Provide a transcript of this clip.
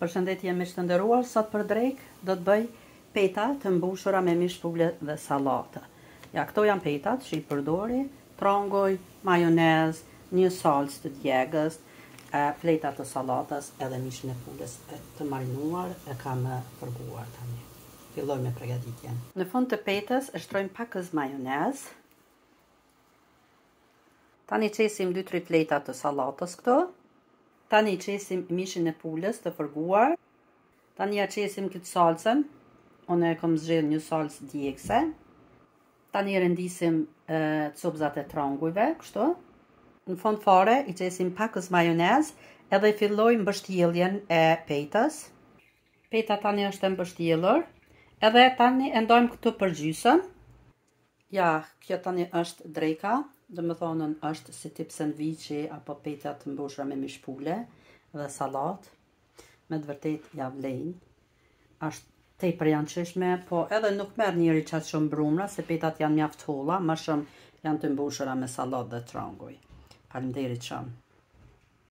Përshëndetje miq të nderuar sot për drekë do të bëj peta të mbushura me mish pule dhe sallatë. Ja këto janë petat që i përdori, trongoj, majonez, një salcë të djegës, fleta të sallatës edhe mishin e pulës të marinuar e kam fërguar tani. Filloj me pregaditjen. Në fund të petës e shtrojmë pakëz majonez. Tani i qesim 2-3 fleta të sallatës këto. Tani i qesim mishin e pulës të fërguar. Tani ja qesim këtë salcën. Unë e kom zgjedhë një salcë djegse. Tani i rendisim copzat e trangujve, kështu. Në fond fare i qesim pakës majonez edhe i fillojmë mbështjelljen e pejtës. Pejta tani është e mbështjellur. Edhe tani e ndajmë këtu për gjysëm. Ja, kjo tani është dreka, domethënë është si tip sendviçi apo peta të mbushura me mish pule dhe sallatë. Me të vërtetë ja vlen. Është tepër e shijshme, po edhe nuk merr njeri qaq shumë brumra, se petat janë mjaft holla, më shumë janë të mbushura me salat dhe tranguj. Faleminderit shumë.